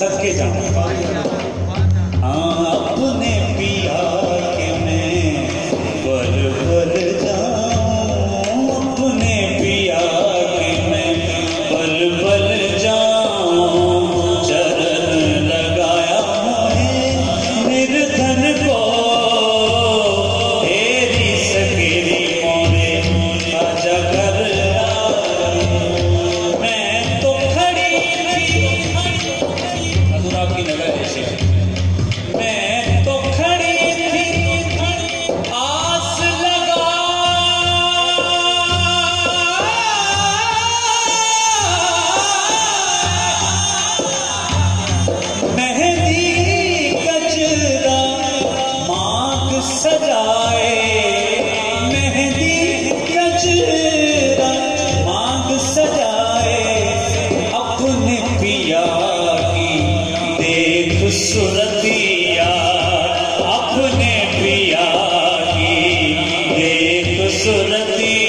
सबके जाने सजाए मेहंदी गजरा मांग सजाए। अपने पिया की देख सुरतिया। अपने पिया की देख सुरतिया।